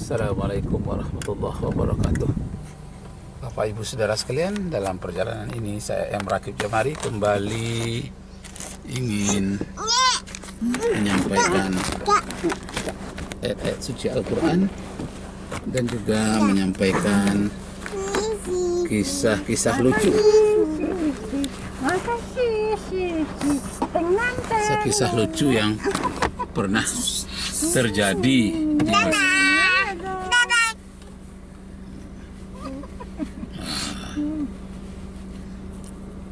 Assalamualaikum warahmatullahi wabarakatuh Bapak ibu saudara sekalian Dalam perjalanan ini saya M. Rakib Jamari Kembali ingin menyampaikan ayat-ayat suci Al-Quran Dan juga menyampaikan kisah-kisah lucu Kisah-kisah lucu yang pernah terjadi di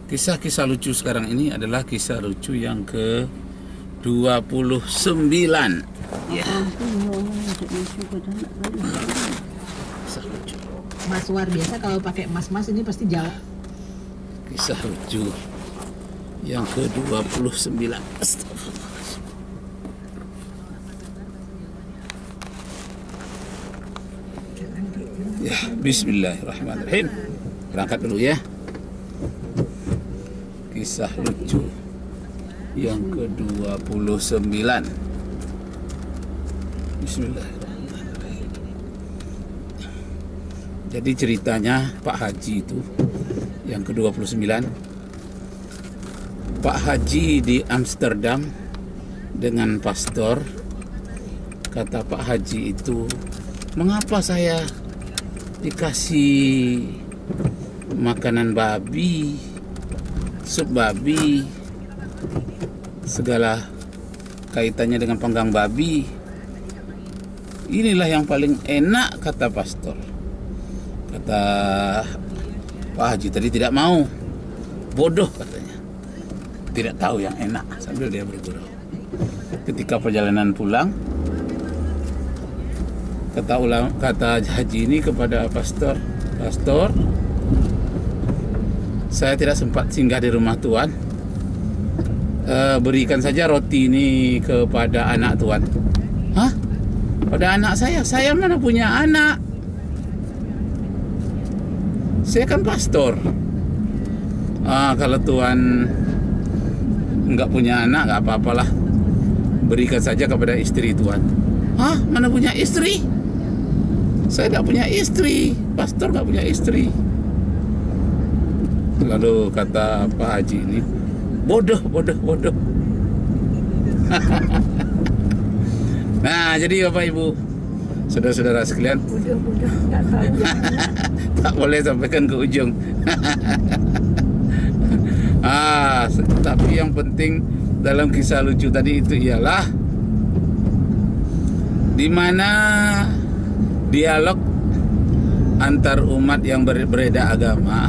Kisah-kisah lucu sekarang ini adalah kisah lucu yang ke 29 Ya Kisah lucu Mas War biasa kalau pakai emas-emas ini pasti jauh. Kisah lucu yang ke 29 Astagfirullah. Ya, Bismillahirrahmanirrahim. Berangkat dulu ya. Kisah lucu yang ke-29. Bismillahirrahmanirrahim. Jadi ceritanya Pak Haji itu yang ke-29 Pak Haji di Amsterdam dengan pastor kata Pak Haji itu mengapa saya dikasih makanan babi sup babi. Segala kaitannya dengan panggang babi. Inilah yang paling enak kata pastor. Kata Pak Haji tadi tidak mau. Bodoh katanya. Tidak tahu yang enak sambil dia bergurau ketika perjalanan pulang kata ulang kata haji ini kepada pastor pastor saya tidak sempat singgah di rumah tuan Eh, berikan saja roti ini kepada anak tuan hah? Pada anak saya? Saya mana punya anak? Saya kan pastor. Ah kalau tuan nggak punya anak nggak apa-apalah. Berikan saja kepada istri tuan hah? Mana punya istri? Saya nggak punya istri. Pastor nggak punya istri lalu kata Pak Haji ini bodoh bodoh bodoh. Nah jadi bapak ibu saudara-saudara sekalian. Bodoh-bodoh nggak tahu. tak boleh sampaikan ke ujung. Ah tapi yang penting dalam kisah lucu tadi itu ialah di mana dialog antar umat yang ber- berbeda agama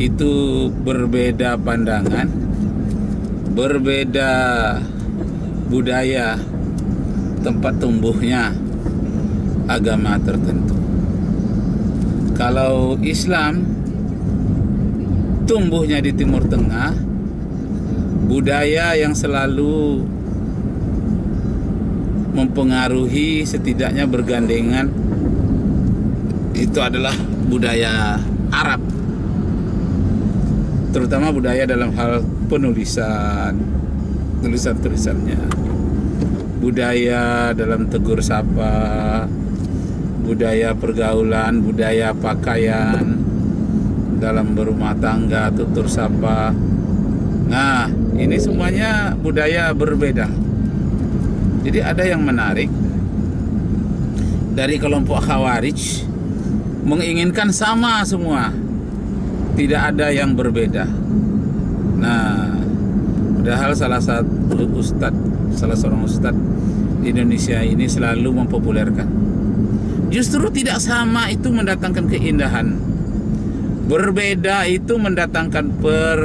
itu berbeda pandangan, berbeda budaya, tempat tumbuhnya agama tertentu. Kalau Islam tumbuhnya di Timur Tengah, budaya yang selalu mempengaruhi setidaknya bergandengan itu adalah budaya Arab terutama budaya dalam hal penulisan tulisan-tulisannya. Budaya dalam tegur sapa budaya pergaulan budaya pakaian dalam berumah tangga tutur sapa. Nah ini semuanya budaya berbeda. Jadi ada yang menarik dari kelompok Khawarij menginginkan sama semua tidak ada yang berbeda. Nah, padahal salah satu ustadz, salah seorang ustadz di Indonesia ini selalu mempopulerkan. Justru tidak sama itu mendatangkan keindahan. Berbeda itu mendatangkan per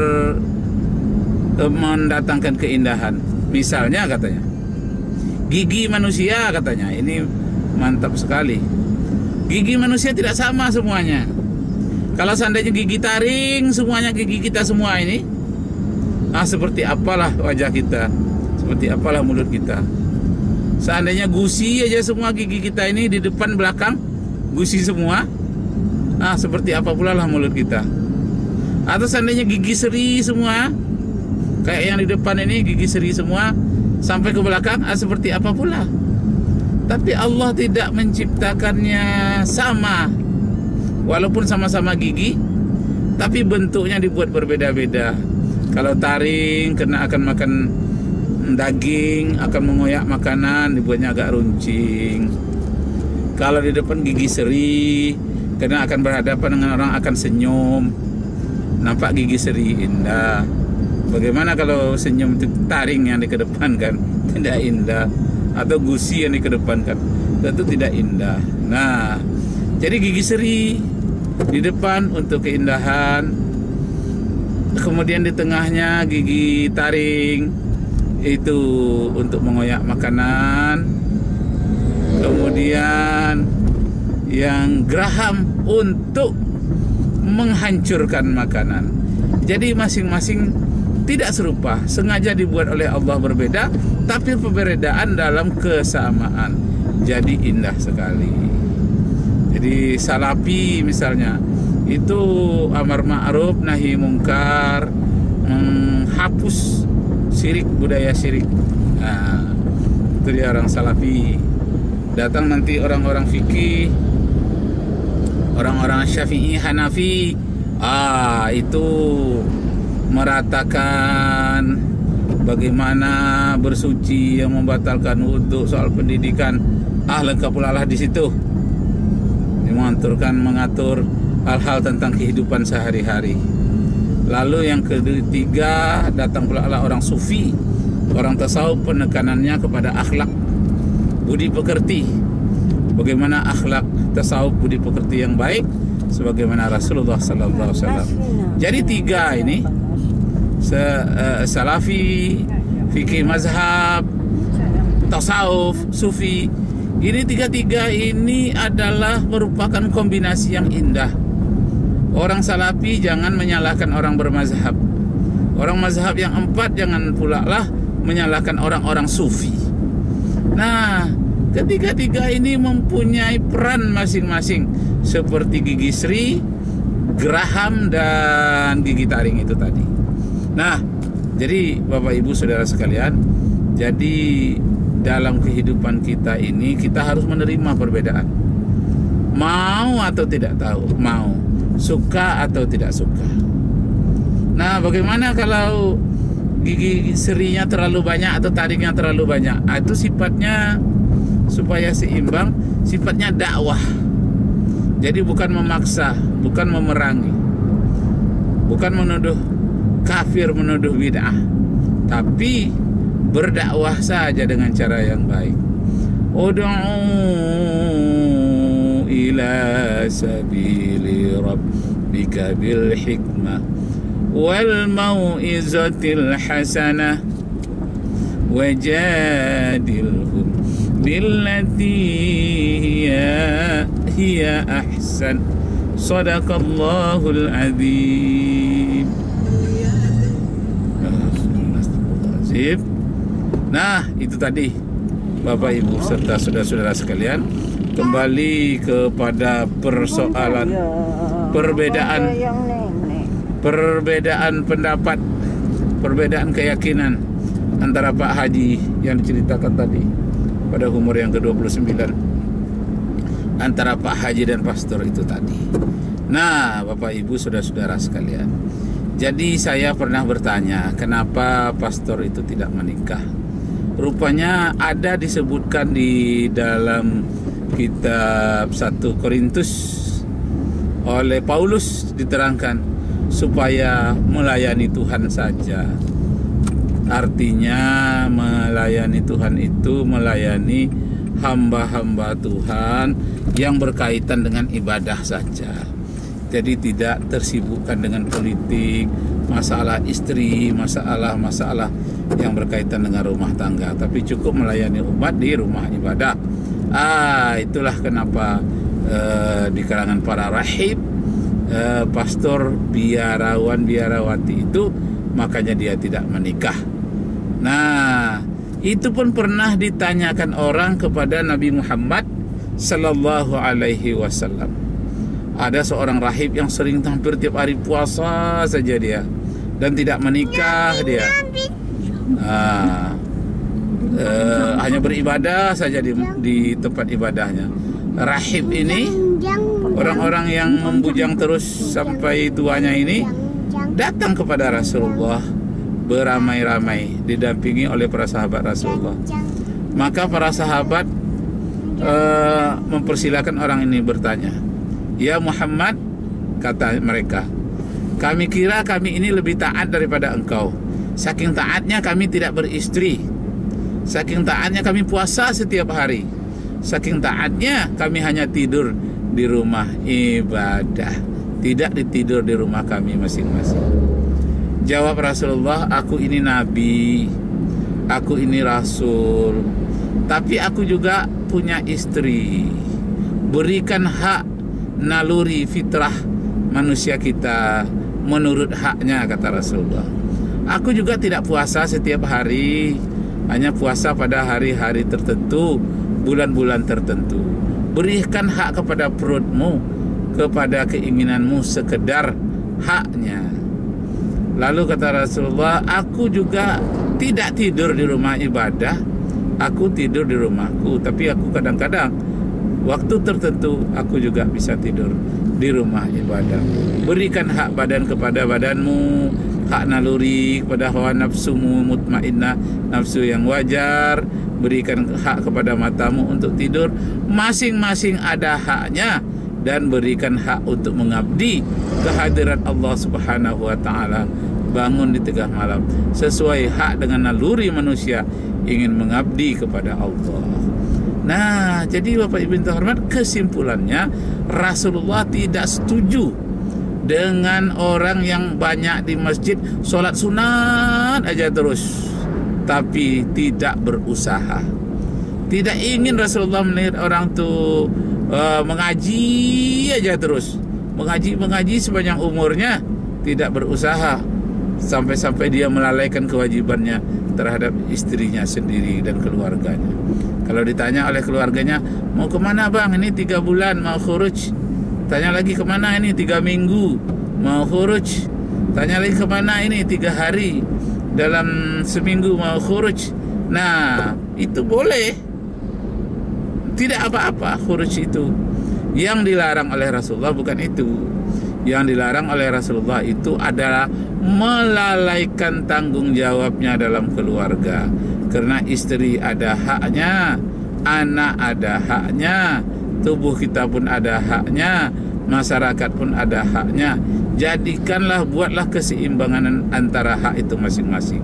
eh, mendatangkan keindahan. Misalnya katanya, gigi manusia katanya ini mantap sekali. Gigi manusia tidak sama semuanya. Kalau seandainya gigi taring semuanya gigi kita semua ini, ah seperti apalah wajah kita, seperti apalah mulut kita. Seandainya gusi aja semua gigi kita ini di depan belakang gusi semua, ah seperti apa pula lah mulut kita. Atau seandainya gigi seri semua, kayak yang di depan ini gigi seri semua sampai ke belakang, ah seperti apa pula. Tapi Allah tidak menciptakannya sama. Walaupun sama-sama gigi, tapi bentuknya dibuat berbeda-beda. Kalau taring kena akan makan daging, akan mengoyak makanan, dibuatnya agak runcing. Kalau di depan gigi seri, karena akan berhadapan dengan orang akan senyum. Nampak gigi seri indah. Bagaimana kalau senyum itu taring yang dikedepankan? Tidak indah. Atau gusi yang dikedepankan? Tentu tidak indah. Nah, jadi gigi seri di depan untuk keindahan. Kemudian di tengahnya gigi taring itu untuk mengoyak makanan. Kemudian yang geraham untuk menghancurkan makanan. Jadi masing-masing tidak serupa, sengaja dibuat oleh Allah berbeda, tapi perbedaan dalam kesamaan. Jadi indah sekali. Jadi salapi misalnya itu amar ma'ruf nahi mungkar menghapus syirik budaya syirik. Nah, itu dia orang salafi. Datang nanti orang-orang fikih orang-orang Syafi'i Hanafi ah itu meratakan bagaimana bersuci yang membatalkan wudhu soal pendidikan ah lengkap pula lah di situ mengaturkan mengatur hal-hal tentang kehidupan sehari-hari lalu yang ketiga datang pula orang sufi orang tasawuf penekanannya kepada akhlak budi pekerti bagaimana akhlak tasawuf budi pekerti yang baik sebagaimana Rasulullah sallallahu alaihi wasallam. Jadi tiga ini se, uh, salafi, fikih mazhab, tasawuf, sufi. Ini tiga-tiga ini adalah merupakan kombinasi yang indah. Orang salafi jangan menyalahkan orang bermazhab. Orang mazhab yang empat jangan pula lah menyalahkan orang-orang sufi. Nah, Ketiga-tiga ini mempunyai peran masing-masing seperti gigi sri, geraham dan gigi taring itu tadi. Nah, jadi Bapak Ibu Saudara sekalian, jadi dalam kehidupan kita ini kita harus menerima perbedaan. Mau atau tidak tahu, mau, suka atau tidak suka. Nah, bagaimana kalau gigi serinya terlalu banyak atau taringnya terlalu banyak? Nah, itu sifatnya supaya seimbang sifatnya dakwah jadi bukan memaksa bukan memerangi bukan menuduh kafir menuduh bid'ah tapi berdakwah saja dengan cara yang baik. Udu'u ila sabili rabbika bil hikmah wal mau'izatil hasanah wajadilhum billati hiya hiya ahsan. Sadaqallahul azim. Iya. Sip. Nah, itu tadi Bapak Ibu serta saudara-saudara sekalian kembali kepada persoalan perbedaan perbedaan pendapat, perbedaan keyakinan antara Pak Haji yang diceritakan tadi pada umur yang ke-29 antara Pak Haji dan pastor itu tadi. Nah, Bapak Ibu saudara-saudara sekalian. Jadi saya pernah bertanya, kenapa pastor itu tidak menikah? Rupanya ada disebutkan di dalam kitab 1 Korintus oleh Paulus diterangkan supaya melayani Tuhan saja Artinya melayani Tuhan itu melayani hamba-hamba Tuhan yang berkaitan dengan ibadah saja. Jadi tidak tersibukkan dengan politik, masalah istri, masalah-masalah yang berkaitan dengan rumah tangga, tapi cukup melayani umat di rumah ibadah. Ah, itulah kenapa uh, di kalangan para rahib, uh, pastor biarawan biarawati itu makanya dia tidak menikah Nah, itu pun pernah ditanyakan orang kepada Nabi Muhammad sallallahu alaihi wasallam. Ada seorang rahib yang sering hampir tiap hari puasa saja dia dan tidak menikah dia. Nah, eh, hanya beribadah saja di, di tempat ibadahnya. Rahib ini orang-orang yang membujang terus sampai tuanya ini datang kepada Rasulullah beramai-ramai didampingi oleh para sahabat Rasulullah. Maka para sahabat eh, mempersilahkan orang ini bertanya, "Ya Muhammad," kata mereka, "kami kira kami ini lebih taat daripada engkau. Saking taatnya kami tidak beristri. Saking taatnya kami puasa setiap hari. Saking taatnya kami hanya tidur di rumah ibadah, tidak ditidur di rumah kami masing-masing." Jawab Rasulullah, "Aku ini nabi, aku ini rasul, tapi aku juga punya istri. Berikan hak naluri fitrah manusia kita menurut haknya kata Rasulullah. Aku juga tidak puasa setiap hari, hanya puasa pada hari-hari tertentu, bulan-bulan tertentu. Berikan hak kepada perutmu, kepada keinginanmu sekedar haknya. Lalu kata Rasulullah, aku juga tidak tidur di rumah ibadah, aku tidur di rumahku, tapi aku kadang-kadang waktu tertentu aku juga bisa tidur di rumah ibadah. Berikan hak badan kepada badanmu, hak naluri kepada hawa nafsumu mutmainnah, nafsu yang wajar. Berikan hak kepada matamu untuk tidur. Masing-masing ada haknya dan berikan hak untuk mengabdi kehadiran Allah Subhanahu wa taala bangun di tengah malam sesuai hak dengan naluri manusia ingin mengabdi kepada Allah. Nah, jadi Bapak Ibu yang terhormat, kesimpulannya Rasulullah tidak setuju dengan orang yang banyak di masjid sholat sunat aja terus, tapi tidak berusaha. Tidak ingin Rasulullah melihat orang tuh uh, mengaji aja terus, mengaji mengaji sepanjang umurnya, tidak berusaha sampai-sampai dia melalaikan kewajibannya terhadap istrinya sendiri dan keluarganya. Kalau ditanya oleh keluarganya, mau ke mana bang? Ini tiga bulan mau khuruj. Tanya lagi ke mana ini tiga minggu mau khuruj. Tanya lagi ke mana ini tiga hari dalam seminggu mau khuruj. Nah itu boleh. Tidak apa-apa khuruj itu. Yang dilarang oleh Rasulullah bukan itu. Yang dilarang oleh Rasulullah itu adalah melalaikan tanggung jawabnya dalam keluarga karena istri ada haknya anak ada haknya tubuh kita pun ada haknya masyarakat pun ada haknya. Jadikanlah buatlah keseimbangan antara hak itu masing-masing.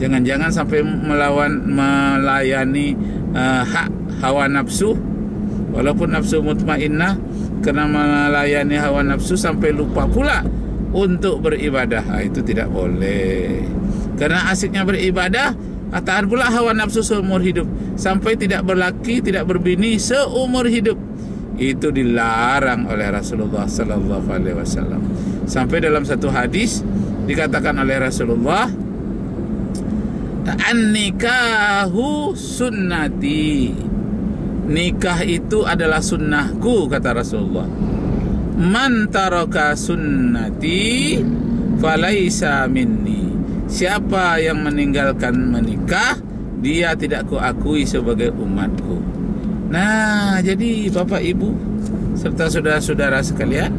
Jangan-jangan sampai melawan melayani uh, hak hawa nafsu. Walaupun nafsu mutmainnah karena melayani hawa nafsu sampai lupa pula untuk beribadah. Nah, itu tidak boleh. Karena asiknya beribadah tahan pula hawa nafsu seumur hidup. Sampai tidak berlaki tidak berbini seumur hidup. Itu dilarang oleh Rasulullah sallallahu alaihi wasallam. Sampai dalam satu hadis dikatakan oleh Rasulullah an nikahu sunnati. Nikah itu adalah sunnahku kata Rasulullah. Man taraka sunnati falaisa minni siapa yang meninggalkan menikah dia tidak kuakui sebagai umatku nah jadi Bapak Ibu serta saudara-saudara sekalian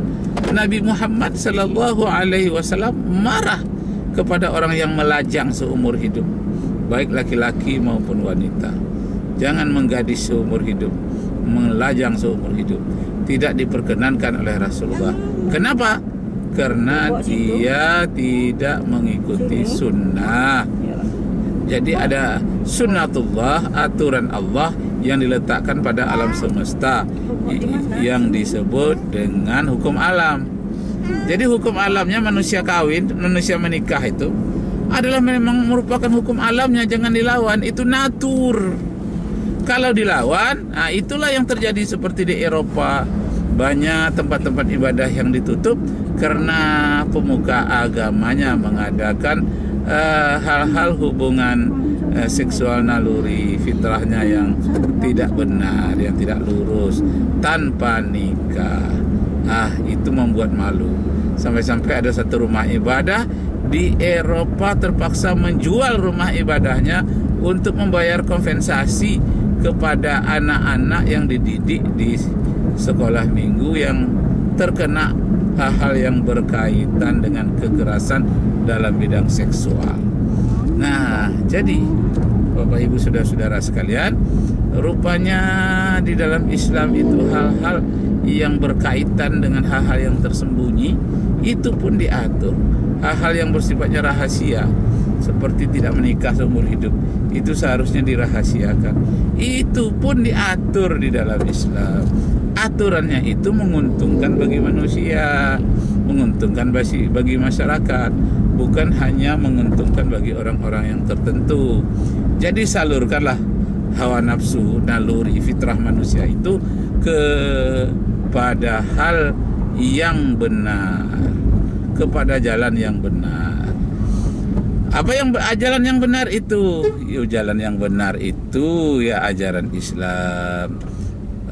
Nabi Muhammad sallallahu alaihi wasallam marah kepada orang yang melajang seumur hidup baik laki-laki maupun wanita jangan menggadis seumur hidup, melajang seumur hidup. Tidak diperkenankan oleh Rasulullah. Kenapa? Karena dia tidak mengikuti sunnah. Jadi ada sunnatullah, aturan Allah yang diletakkan pada alam semesta. Yang disebut dengan hukum alam. Jadi hukum alamnya manusia kawin, manusia menikah itu adalah memang merupakan hukum alamnya jangan dilawan itu natur. Kalau dilawan, nah itulah yang terjadi seperti di Eropa. Banyak tempat-tempat ibadah yang ditutup karena pemuka agamanya mengadakan uh, hal-hal hubungan uh, seksual naluri fitrahnya yang tidak benar, yang tidak lurus tanpa nikah. Ah, itu membuat malu. Sampai-sampai ada satu rumah ibadah di Eropa terpaksa menjual rumah ibadahnya untuk membayar kompensasi kepada anak-anak yang dididik di sekolah minggu yang terkena hal-hal yang berkaitan dengan kekerasan dalam bidang seksual. Nah, jadi Bapak Ibu saudara-saudara sekalian, rupanya di dalam Islam itu hal-hal yang berkaitan dengan hal-hal yang tersembunyi itu pun diatur. Hal-hal yang bersifatnya rahasia seperti tidak menikah seumur hidup itu seharusnya dirahasiakan. Itu pun diatur di dalam Islam. Aturannya itu menguntungkan bagi manusia, menguntungkan bagi masyarakat, bukan hanya menguntungkan bagi orang-orang yang tertentu. Jadi salurkanlah hawa nafsu, naluri, fitrah manusia itu kepada hal yang benar, kepada jalan yang benar. Apa yang ajaran yang benar itu? Yuk jalan yang benar itu ya ajaran Islam.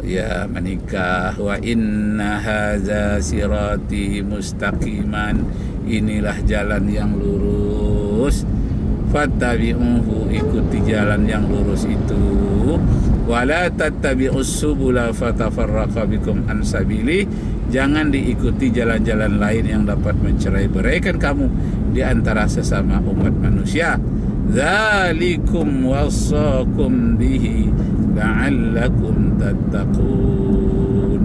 Ya menikah wa inna hadza sirati mustaqiman. Inilah jalan yang lurus. Fattabi'uhu ikuti jalan yang lurus itu. Wala tattabi'us subula fatafarraqa bikum an sabili. Jangan diikuti jalan-jalan lain yang dapat mencerai beraikan kamu di antara sesama umat manusia. Zalikum wasakum bihi la'allakum tattaqun.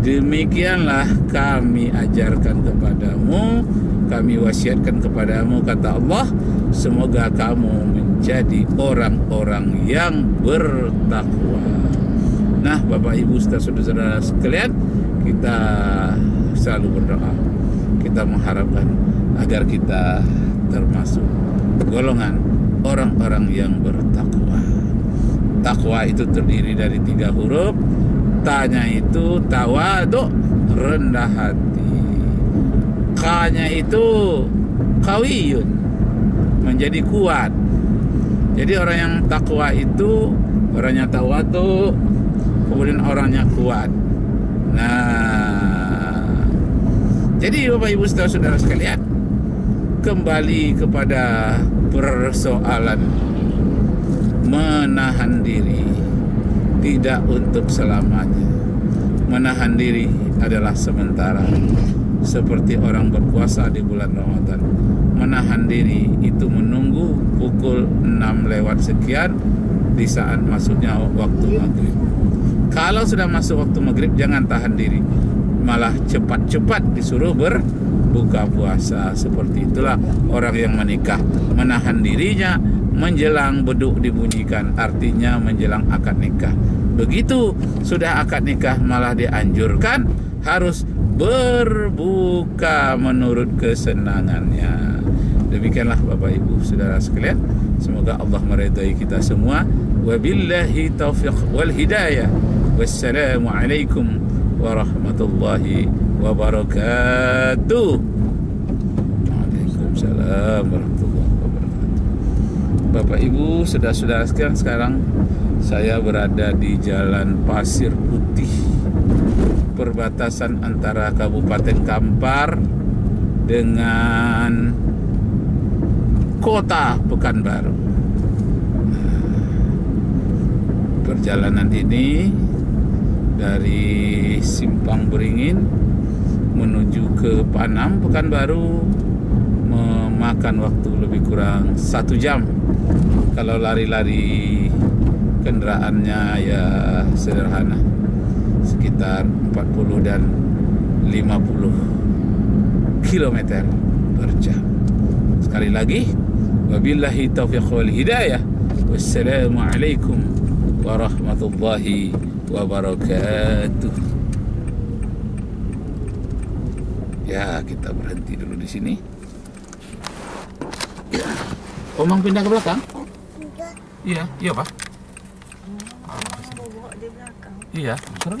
Demikianlah kami ajarkan kepadamu, kami wasiatkan kepadamu kata Allah, semoga kamu menjadi orang-orang yang bertakwa. Nah, Bapak Ibu saudara-saudara sekalian, kita selalu berdoa. Kita mengharapkan agar kita termasuk golongan orang-orang yang bertakwa. Takwa itu terdiri dari tiga huruf. Tanya itu tawadu, rendah hati. Kanya itu kawiyun, menjadi kuat. Jadi orang yang takwa itu orangnya tawadu, kemudian orangnya kuat. Nah, jadi Bapak Ibu saudara-saudara sekalian, kembali kepada persoalan menahan diri tidak untuk selamanya. Menahan diri adalah sementara. Seperti orang berpuasa di bulan Ramadan. Menahan diri itu menunggu pukul 6 lewat sekian di saat masuknya waktu maghrib. Kalau sudah masuk waktu maghrib jangan tahan diri. Malah cepat-cepat disuruh berbuka puasa. Seperti itulah orang yang menikah menahan dirinya menjelang beduk dibunyikan artinya menjelang akad nikah. Begitu sudah akad nikah malah dianjurkan harus berbuka menurut kesenangannya. Demikianlah Bapak Ibu Saudara sekalian. Semoga Allah meridai kita semua. Wabillahi taufiq wal hidayah. Wassalamualaikum warahmatullahi wabarakatuh. Waalaikumsalam warahmatullahi Bapak Ibu, saudara-saudara sekalian, sekarang saya berada di Jalan Pasir Putih, perbatasan antara Kabupaten Kampar dengan Kota Pekanbaru. Perjalanan ini dari Simpang Beringin menuju ke Panam Pekanbaru memakan waktu lebih kurang satu jam. Kalau lari-lari kendaraannya ya sederhana sekitar 40 dan 50 km per jam. Sekali lagi wabillahi taufiq wal hidayah. Wassalamualaikum warahmatullahi wabarakatuh. Ya kita berhenti dulu di sini Omang pindah ke belakang? Iya, iya pak. Bawa di belakang. Iya, turun